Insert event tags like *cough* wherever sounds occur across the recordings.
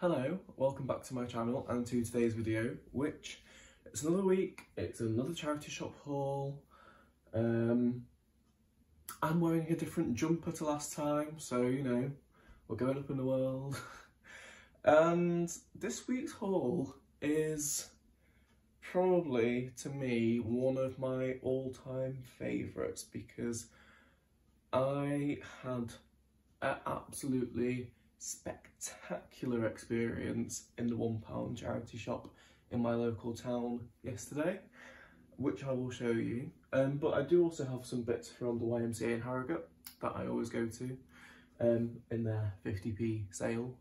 Hello, welcome back to my channel and to today's video, which it's another week, it's another charity shop haul. Um, I'm wearing a different jumper to last time, so you know, we're going up in the world. *laughs* and this week's haul is probably, to me, one of my all-time favourites because I had absolutely spectacular experience in the one pound charity shop in my local town yesterday, which I will show you. Um, but I do also have some bits from the YMCA in Harrogate that I always go to um, in their 50p sale.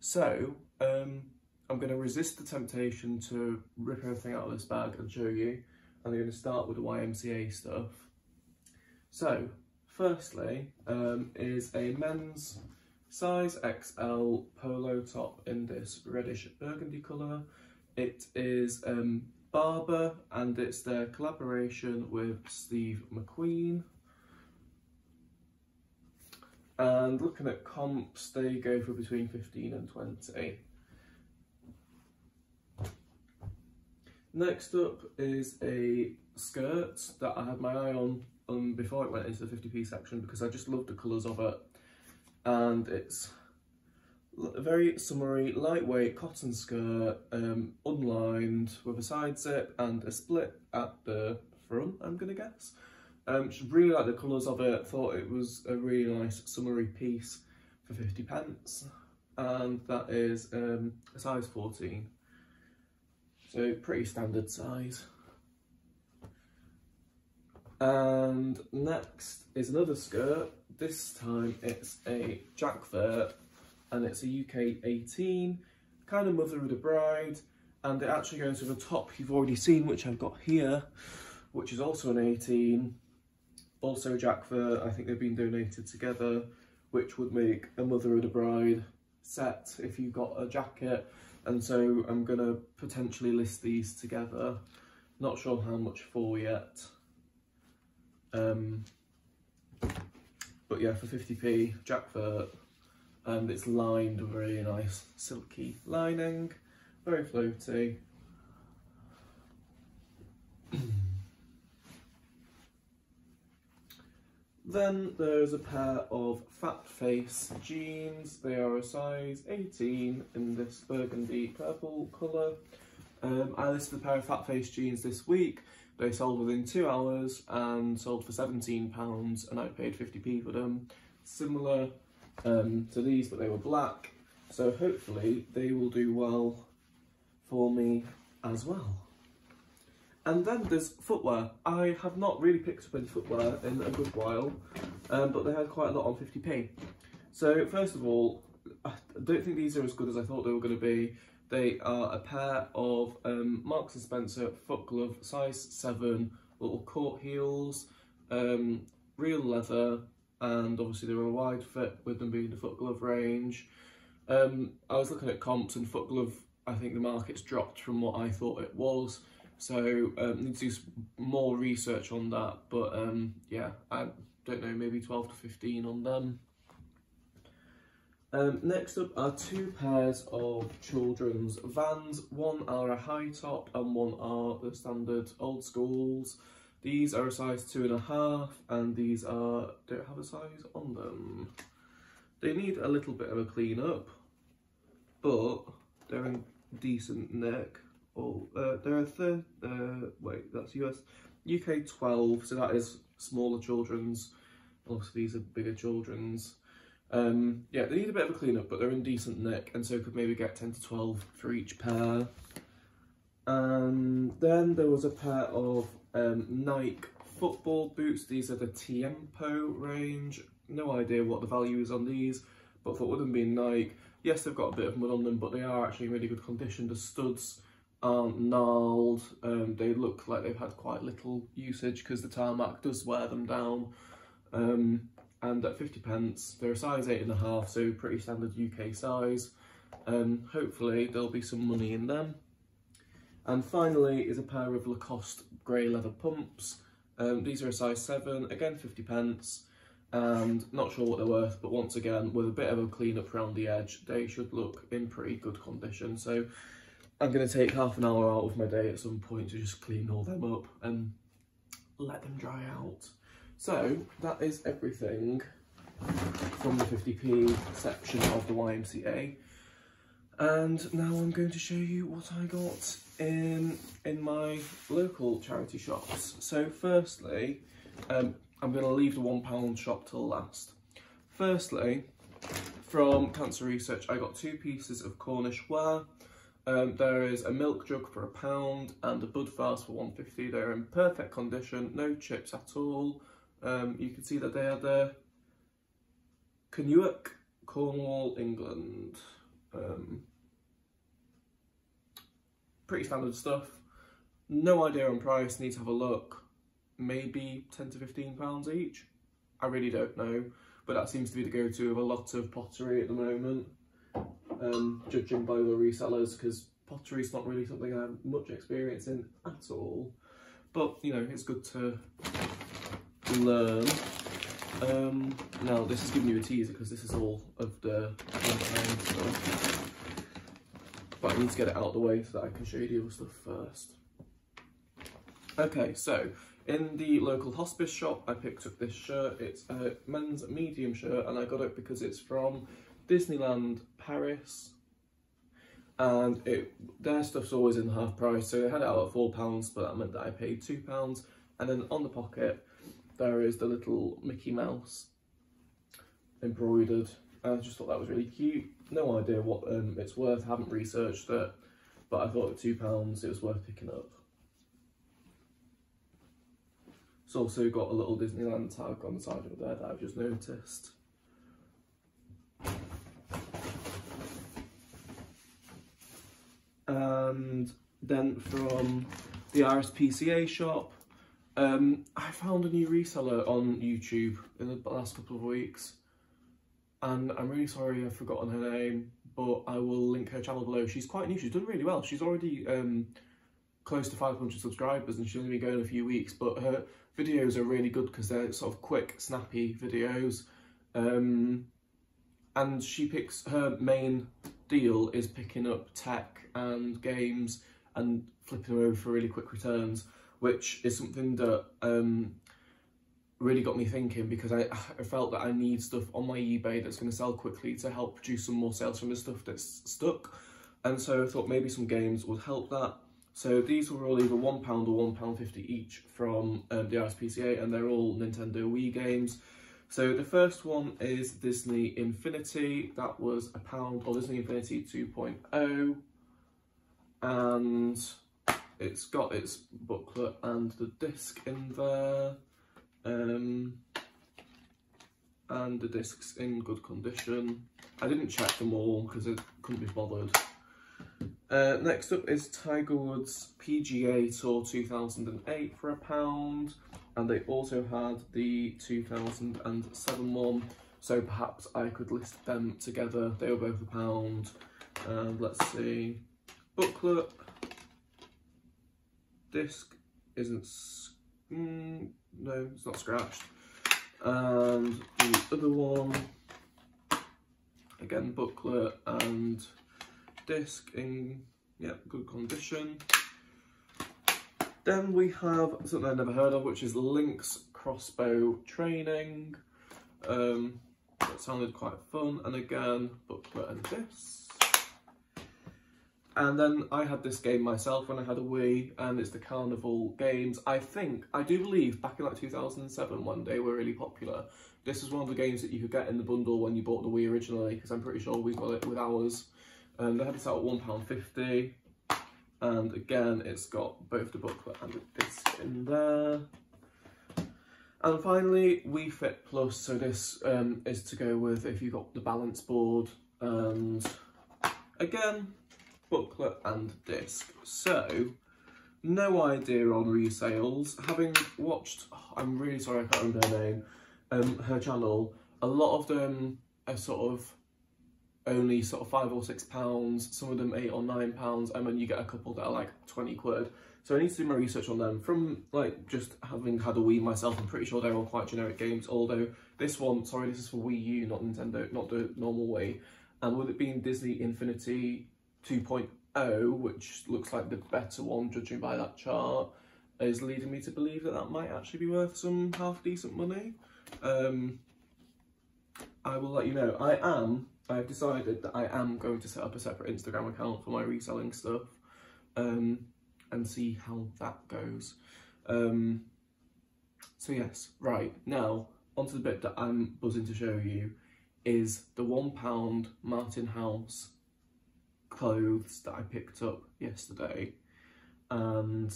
So um, I'm going to resist the temptation to rip everything out of this bag and show you. And I'm going to start with the YMCA stuff. So, firstly, um, is a men's Size XL polo top in this reddish burgundy colour. It is um, Barbour and it's their collaboration with Steve McQueen. And looking at comps, they go for between 15 and 20. Next up is a skirt that I had my eye on um, before it went into the 50p section because I just loved the colours of it and it's a very summery, lightweight cotton skirt, um, unlined with a side zip and a split at the front, I'm gonna guess. Um, just really like the colours of it, thought it was a really nice summery piece for 50 pence. And that is um, a size 14. So pretty standard size. And next is another skirt this time it's a Jacques Vert and it's a UK 18, kind of mother of the bride, and it actually goes with a top you've already seen, which I've got here, which is also an 18. Also Jacques Vert, I think they've been donated together, which would make a mother of the bride set if you've got a jacket. And so I'm gonna potentially list these together. Not sure how much for yet. Um, but yeah, for 50p, Jacques Vert, and it's lined with a really nice silky lining, very floaty. *clears throat* then there's a pair of Fat Face jeans. They are a size 18 in this burgundy purple colour. Um, I listed a pair of Fat Face jeans this week they sold within two hours and sold for £17 and I paid 50p for them. Similar um, to these, but they were black. So hopefully they will do well for me as well. And then there's footwear. I have not really picked up any footwear in a good while, um, but they had quite a lot on 50p. So first of all, I don't think these are as good as I thought they were going to be. They are a pair of um, Marks & Spencer foot glove, size 7, little court heels, um, real leather, and obviously they're a wide fit with them being the foot glove range. Um, I was looking at comps and foot glove, I think the market's dropped from what I thought it was. So um, need to do more research on that. But um, yeah, I don't know, maybe 12 to 15 on them. Um, next up are two pairs of children's vans. One are a high top and one are the standard old schools. These are a size two and a half and these are, don't have a size on them. They need a little bit of a clean up, but they're in decent nick. Oh, uh, they're a third, uh, wait, that's US, UK 12, so that is smaller children's. Obviously these are bigger children's. Um, yeah, they need a bit of a clean up, but they're in decent nick, and so could maybe get 10 to 12 for each pair. And then there was a pair of um, Nike football boots. These are the Tiempo range. No idea what the value is on these, but for them being Nike, yes, they've got a bit of mud on them, but they are actually in really good condition. The studs aren't gnarled. Um, they look like they've had quite little usage because the tarmac does wear them down. Um, and at 50 pence they're a size eight and a half so pretty standard UK size um, hopefully there'll be some money in them and finally is a pair of Lacoste grey leather pumps um, these are a size 7 again 50 pence and not sure what they're worth, but once again, with a bit of a clean up around the edge, they should look in pretty good condition. So I'm going to take half an hour out of my day at some point to just clean all them up and let them dry out. So that is everything from the 50p section of the YMCA. And now I'm going to show you what I got in, in my local charity shops. So firstly, um, I'm going to leave the £1 shop till last. Firstly, from Cancer Research, I got two pieces of Cornish ware. Um, there is a milk jug for a pound and a bud Budfast for 150. They're in perfect condition, no chips at all. Um, you can see that they are the Canuck, Cornwall, England. Um, pretty standard stuff. No idea on price, need to have a look. Maybe 10 to 15 pounds each. I really don't know, but that seems to be the go-to of a lot of pottery at the moment, um, judging by the resellers, because pottery's not really something I have much experience in at all. But, you know, it's good to learn. Um, now, this is giving you a teaser because this is all of the stuff. But I need to get it out of the way so that I can show you the other stuff first. Okay, so in the local hospice shop, I picked up this shirt. It's a men's medium shirt and I got it because it's from Disneyland Paris. And it their stuff's always in half price, so they had it out at £4, but that meant that I paid £2. And then on the pocket, there is the little Mickey Mouse embroidered. I just thought that was really cute. No idea what um, it's worth, haven't researched it, but I thought at £2 it was worth picking up. It's also got a little Disneyland tag on the side of there that I've just noticed. And then from the RSPCA shop, um, I found a new reseller on YouTube in the last couple of weeks and I'm really sorry I've forgotten her name, but I will link her channel below. She's quite new, she's done really well. She's already um, close to 500 subscribers and she's only been going a few weeks, but her videos are really good because they're sort of quick, snappy videos. Um, and she picks, her main deal is picking up tech and games and flipping them over for really quick returns which is something that um, really got me thinking because I, *sighs* I felt that I need stuff on my eBay that's going to sell quickly to help produce some more sales from the stuff that's stuck. And so I thought maybe some games would help that. So these were all either £1 or £1.50 each from um, the RSPCA and they're all Nintendo Wii games. So the first one is Disney Infinity, that was a pound, or Disney Infinity 2.0. And it's got its booklet and the disc in there. Um, and the discs in good condition. I didn't check them all because I couldn't be bothered. Uh, next up is Tiger Woods PGA Tour 2008 for a pound. And they also had the 2007 one. So perhaps I could list them together. They were both a pound. And let's see. Booklet disc isn't, mm, no, it's not scratched. And the other one, again, booklet and disc in, yeah, good condition. Then we have something I've never heard of, which is Link's Crossbow Training. Um, that sounded quite fun. And again, booklet and disc. And then I had this game myself when I had a Wii, and it's the Carnival games. I think, I do believe, back in like 2007 when they were really popular, this was one of the games that you could get in the bundle when you bought the Wii originally, because I'm pretty sure we got it with ours. And they had this out at £1.50. And again, it's got both the booklet and the disc in there. And finally, Wii Fit Plus. So this um, is to go with if you got the balance board. And again, booklet and disc. So, no idea on resales. Having watched, oh, I'm really sorry I can't remember her name, um, her channel, a lot of them are sort of only sort of five or six pounds, some of them eight or nine pounds, and then you get a couple that are like 20 quid. So I need to do my research on them. From like just having had a Wii myself, I'm pretty sure they're all quite generic games. Although this one, sorry, this is for Wii U, not Nintendo, not the normal way. And with it being Disney Infinity 2.0, which looks like the better one, judging by that chart, is leading me to believe that that might actually be worth some half decent money. Um, I will let you know. I am, I've decided that I am going to set up a separate Instagram account for my reselling stuff um, and see how that goes. Um, so yes, right, now onto the bit that I'm buzzing to show you is the one pound Martin House clothes that I picked up yesterday and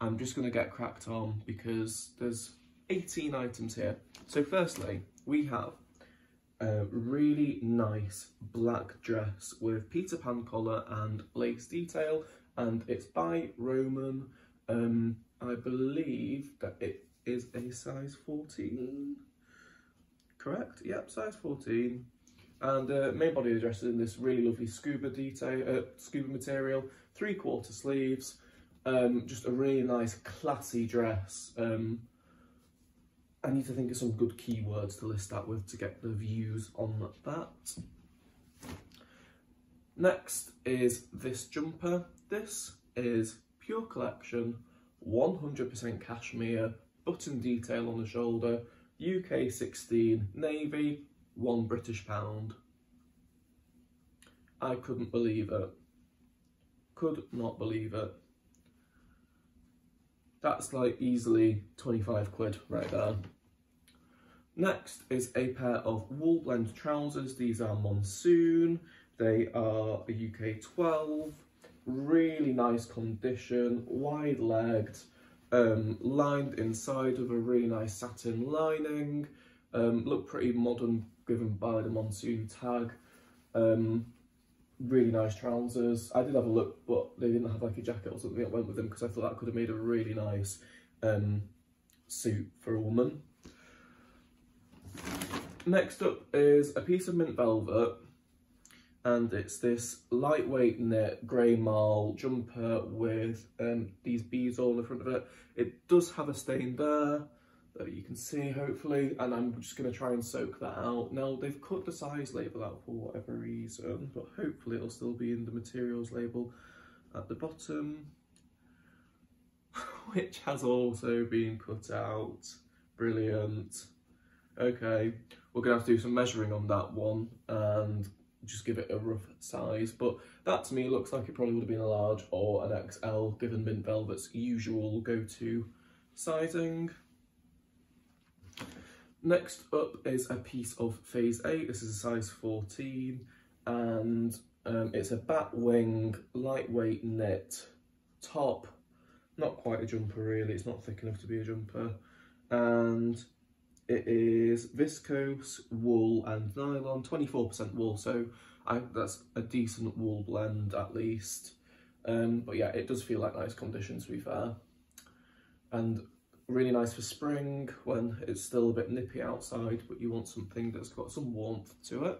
I'm just going to get cracked on because there's 18 items here. So firstly, we have a really nice black dress with Peter Pan collar and lace detail and it's by Roman. Um, I believe that it is a size 14 correct? Yep, size 14. And uh, main body of the dress is in this really lovely scuba detail, uh, scuba material, three quarter sleeves, um, just a really nice classy dress. Um, I need to think of some good keywords to list that with to get the views on that. Next is this jumper. This is Pure Collection, 100% cashmere, button detail on the shoulder, UK 16 Navy, one British pound. I couldn't believe it. Could not believe it. That's like easily 25 quid right there. Next is a pair of wool blend trousers. These are Monsoon. They are a UK 12. Really nice condition, wide legged, um, lined inside with a really nice satin lining. Um, look pretty modern given by the Monsoon tag. Um, really nice trousers. I did have a look, but they didn't have like a jacket or something that went with them because I thought that could have made a really nice um, suit for a woman. Next up is a piece of mint velvet and it's this lightweight knit grey marl jumper with um, these beads all in the front of it. It does have a stain there that you can see hopefully and I'm just going to try and soak that out. Now they've cut the size label out for whatever reason but hopefully it'll still be in the materials label at the bottom *laughs* which has also been cut out. Brilliant. Okay, we're going to have to do some measuring on that one and just give it a rough size. But that to me looks like it probably would have been a large or an XL, given Mint Velvet's usual go-to sizing. Next up is a piece of Phase 8. This is a size 14 and um, it's a bat wing, lightweight knit top. Not quite a jumper really, it's not thick enough to be a jumper. And it is viscose, wool and nylon, 24% wool, so I, that's a decent wool blend at least. Um, but yeah, it does feel like nice conditions to be fair. And really nice for spring when it's still a bit nippy outside, but you want something that's got some warmth to it.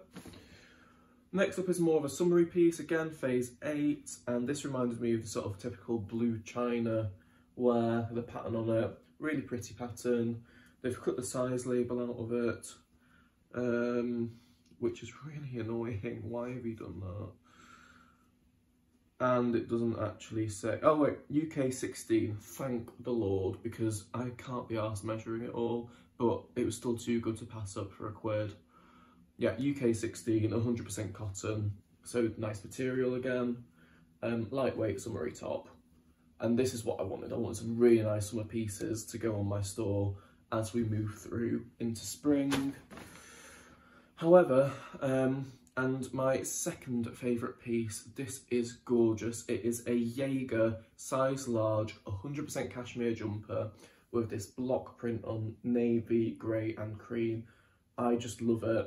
Next up is more of a summery piece, again, phase 8, and this reminds me of the sort of typical blue china where the pattern on it, really pretty pattern, They've cut the size label out of it, um, which is really *laughs* annoying. Why have you done that? And it doesn't actually say, oh wait, UK 16, thank the Lord, because I can't be asked measuring it all, but it was still too good to pass up for a quid. Yeah, UK 16, 100% cotton, so nice material again, um, lightweight summery top. And this is what I wanted. I wanted some really nice summer pieces to go on my store as we move through into spring. However, um, and my second favourite piece, this is gorgeous. It is a Jaeger size large 100% cashmere jumper with this block print on navy, grey and cream. I just love it.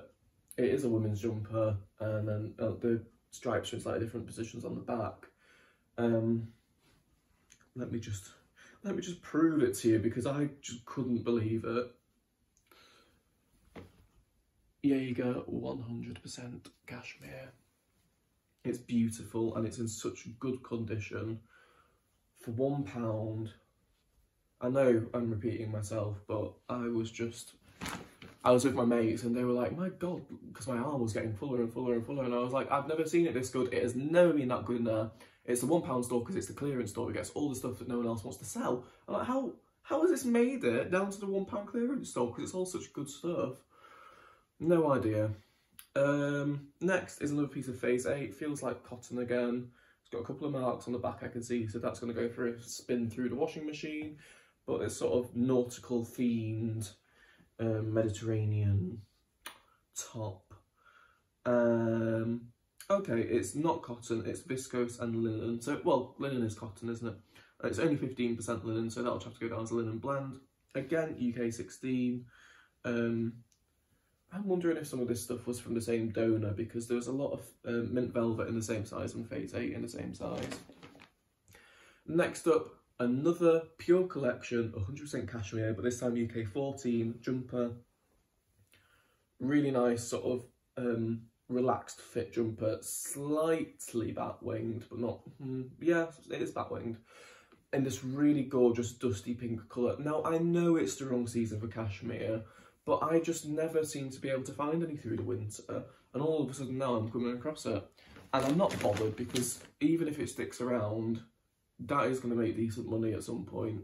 It is a women's jumper and then uh, the stripes are in slightly different positions on the back. Um, let me just let me just prove it to you because I just couldn't believe it. Jaeger 100% cashmere. It's beautiful and it's in such good condition. for one pound. I know I'm repeating myself, but I was just, I was with my mates and they were like, my God, because my arm was getting fuller and fuller and fuller. And I was like, I've never seen it this good. It has never been that good in there. It's the one pound store because it's the clearance store. It gets all the stuff that no one else wants to sell. I'm like, how, how has this made it down to the one pound clearance store? Because it's all such good stuff. No idea. Um, next is another piece of Phase 8. Feels like cotton again. It's got a couple of marks on the back I can see, so that's going to go for a spin through the washing machine. But it's sort of nautical themed, um, Mediterranean top. Um, okay, it's not cotton, it's viscose and linen. So, well, linen is cotton, isn't it? It's only 15% linen, so that'll have to go down as a linen blend. Again, UK 16. Um, I'm wondering if some of this stuff was from the same donor because there was a lot of um, mint velvet in the same size and phase 8 in the same size. Next up, another pure collection, 100% cashmere, but this time UK 14 jumper. Really nice sort of um, relaxed fit jumper, slightly bat winged, but not, mm, yeah, it is bat winged. In this really gorgeous dusty pink colour. Now, I know it's the wrong season for cashmere, but I just never seem to be able to find any through the winter. And all of a sudden now I'm coming across it. And I'm not bothered because even if it sticks around, that is going to make decent money at some point.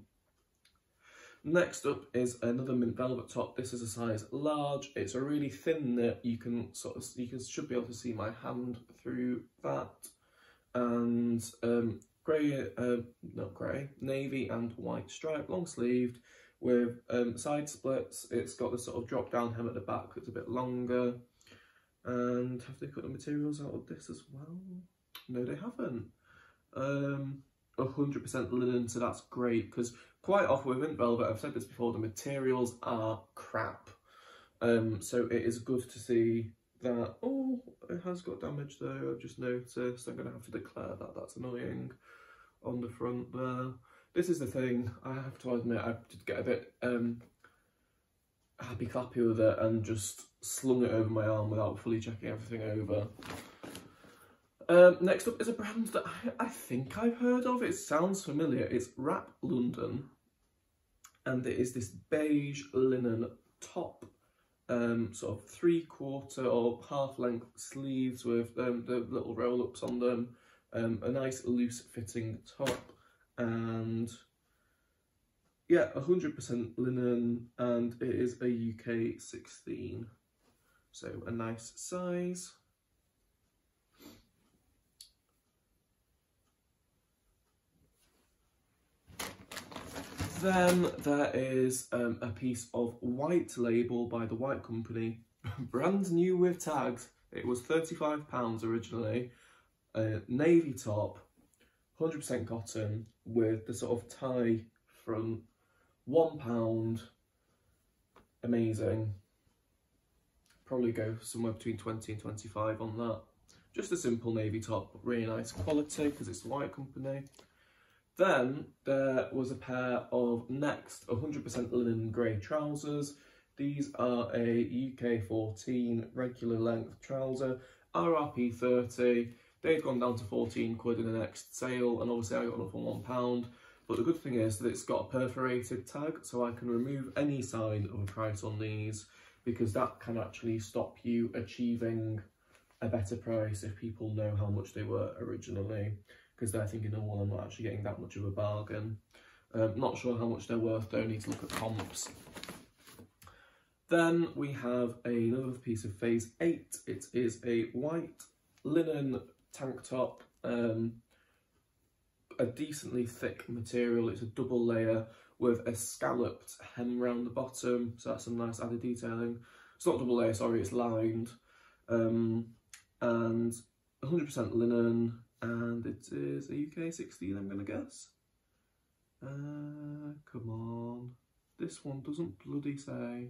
Next up is another mint velvet top. This is a size large. It's a really thin knit. You can sort of, you can, should be able to see my hand through that. And um, grey, uh, not grey, navy and white stripe, long sleeved with um, side splits. It's got the sort of drop down hem at the back that's a bit longer. And have they cut the materials out of this as well? No, they haven't. Um, 100% linen, so that's great because quite often with velvet, I've said this before, the materials are crap. Um, so it is good to see that, oh, it has got damage though, I've just noticed. I'm going to have to declare that, that's annoying on the front there. This is the thing, I have to admit, I did get a bit um, happy clappy with it and just slung it over my arm without fully checking everything over. Um, next up is a brand that I, I, think I've heard of. It sounds familiar. It's Wrap London. And it is this beige linen top. Um, sort of three quarter or half length sleeves with um, the little roll ups on them. Um, a nice loose fitting top and yeah, 100% linen and it is a UK 16. So a nice size. Then there is um, a piece of white label by the White Company, *laughs* brand new with tags. It was £35 originally, a navy top, 100% cotton with the sort of tie from one pound, amazing. Probably go somewhere between 20 and 25 on that. Just a simple navy top, really nice quality because it's the white company. Then there was a pair of Next 100% linen grey trousers. These are a UK 14 regular length trouser, RRP 30, They'd gone down to 14 quid in the next sale, and obviously I got them for one pound. But the good thing is that it's got a perforated tag, so I can remove any sign of a price on these, because that can actually stop you achieving a better price if people know how much they were originally, because they're thinking, oh, well, I'm not actually getting that much of a bargain. Um, not sure how much they're worth, though, need to look at comps. Then we have another piece of Phase 8. It is a white linen tank top, um, a decently thick material. It's a double layer with a scalloped hem around the bottom, so that's some nice added detailing. It's not double layer, sorry, it's lined. Um, and 100% linen, and it is a UK 16, I'm going to guess. Uh, come on. This one doesn't bloody say.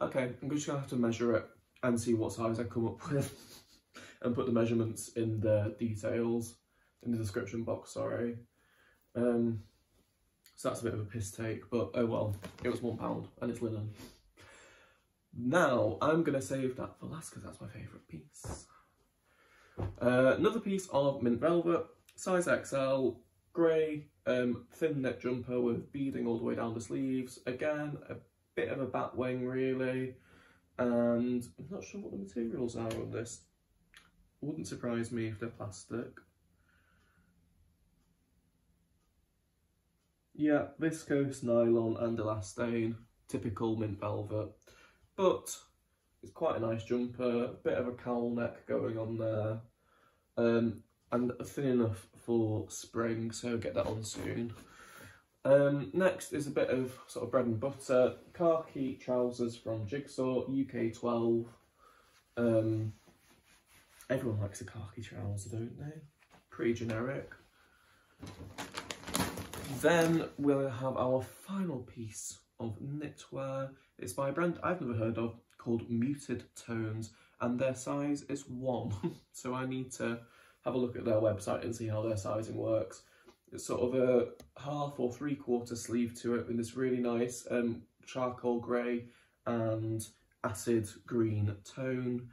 Okay, I'm just gonna have to measure it and see what size I come up with *laughs* and put the measurements in the details, in the description box, sorry. Um, so that's a bit of a piss take, but oh well, it was one pound and it's linen. Now, I'm gonna save that for last because that's my favourite piece. Uh, another piece of mint velvet, size XL, grey, um, thin neck jumper with beading all the way down the sleeves. Again, a bit of a bat wing really, and I'm not sure what the materials are on this. Wouldn't surprise me if they're plastic. Yeah, viscose, nylon and elastane, typical mint velvet. But it's quite a nice jumper, a bit of a cowl neck going on there. Um, and thin enough for spring, so get that on soon. Um, next is a bit of sort of bread and butter, khaki trousers from Jigsaw, UK 12. Um, everyone likes a khaki trouser, don't they? Pretty generic. Then we'll have our final piece of knitwear. It's by a brand I've never heard of called Muted Tones and their size is one. *laughs* so I need to have a look at their website and see how their sizing works. It's sort of a half or three quarter sleeve to it in this really nice um, charcoal grey and acid green tone.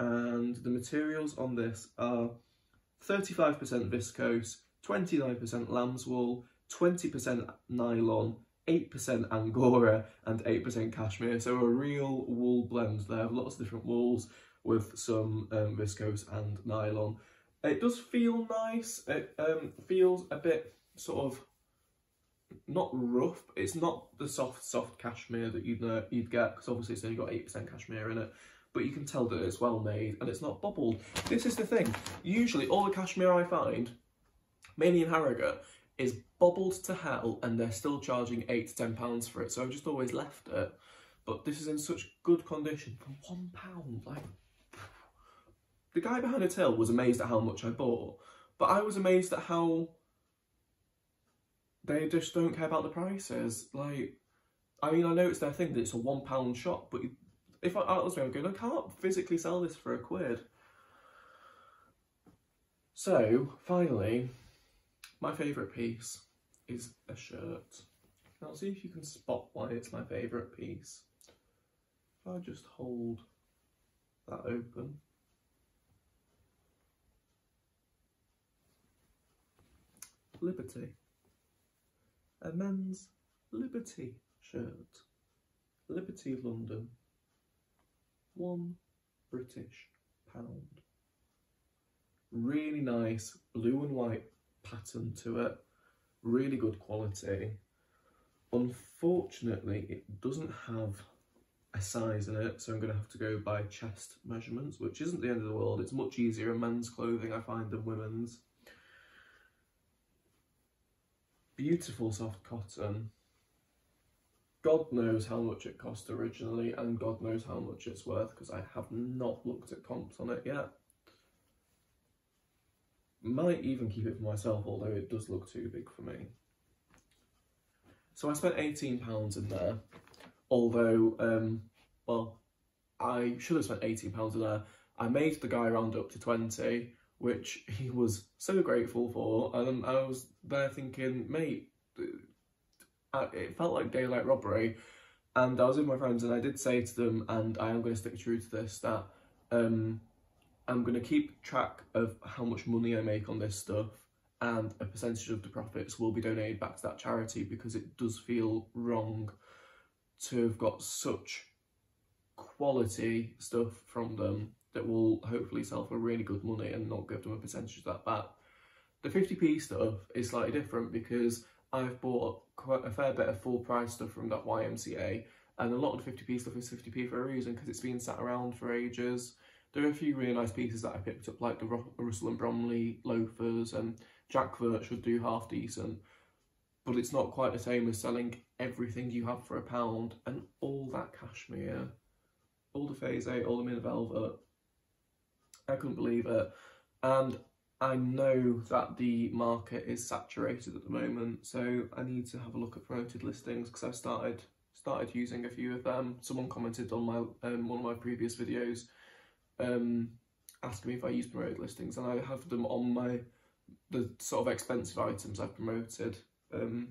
And the materials on this are 35% viscose, 29% lamb's wool, 20% nylon, 8% Angora and 8% cashmere. So a real wool blend. They have lots of different wools with some um, viscose and nylon. It does feel nice. It um, feels a bit sort of not rough. It's not the soft, soft cashmere that you'd uh, you'd get because obviously it's only got eight percent cashmere in it. But you can tell that it's well made and it's not bubbled. This is the thing. Usually, all the cashmere I find, mainly in Harrogate, is bubbled to hell and they're still charging eight to ten pounds for it. So I've just always left it. But this is in such good condition for one pound. Like the guy behind the till was amazed at how much I bought, but I was amazed at how they just don't care about the prices. Like, I mean, I know it's their thing that it's a one pound shop, but if I, I was going, I can't physically sell this for a quid. So, finally, my favourite piece is a shirt. Now, see if you can spot why it's my favourite piece. If I just hold that open. Liberty. A men's Liberty shirt. Liberty London. One British pound. Really nice blue and white pattern to it. Really good quality. Unfortunately, it doesn't have a size in it, so I'm going to have to go by chest measurements, which isn't the end of the world. It's much easier in men's clothing, I find, than women's. Beautiful soft cotton. God knows how much it cost originally, and God knows how much it's worth, because I have not looked at comps on it yet. Might even keep it for myself, although it does look too big for me. So I spent £18 in there, although, um, well, I should have spent £18 in there. I made the guy round up to 20, which he was so grateful for, and I was there thinking, mate, it felt like daylight robbery, and I was with my friends, and I did say to them, and I am going to stick true to this, that um, I'm going to keep track of how much money I make on this stuff and a percentage of the profits will be donated back to that charity because it does feel wrong to have got such quality stuff from them that will hopefully sell for really good money and not give them a percentage of that back. The 50p stuff is slightly different because I've bought quite a fair bit of full price stuff from that YMCA and a lot of the 50p stuff is 50p for a reason because it's been sat around for ages. There are a few really nice pieces that I picked up, like the Russell and Bromley loafers, and Jacques Vert should do half decent. But it's not quite the same as selling everything you have for a pound and all that cashmere, all the phase eight, all the mint velvet. I couldn't believe it. And I know that the market is saturated at the moment, so I need to have a look at promoted listings because I've started started using a few of them. Someone commented on my um, one of my previous videos um, asking me if I use promoted listings, and I have them on my the sort of expensive items I've promoted. Um,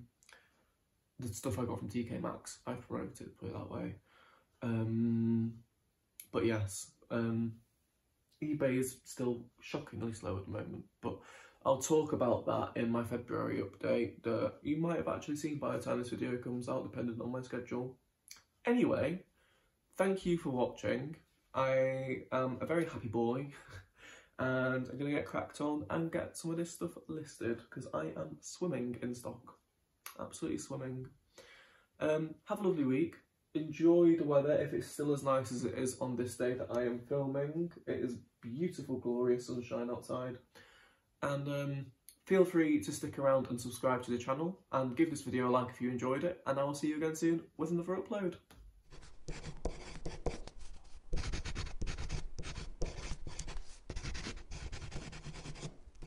the stuff I got from TK Maxx, I've promoted, put it that way. Um, but yes, um, eBay is still shockingly slow at the moment, but I'll talk about that in my February update that you might have actually seen by the time this video comes out, depending on my schedule. Anyway, thank you for watching. I am a very happy boy *laughs* and I'm going to get cracked on and get some of this stuff listed because I am swimming in stock. Absolutely swimming. Um, have a lovely week. Enjoy the weather if it's still as nice as it is on this day that I am filming. It is beautiful, glorious sunshine outside. And um, feel free to stick around and subscribe to the channel and give this video a like if you enjoyed it. And I will see you again soon with another upload.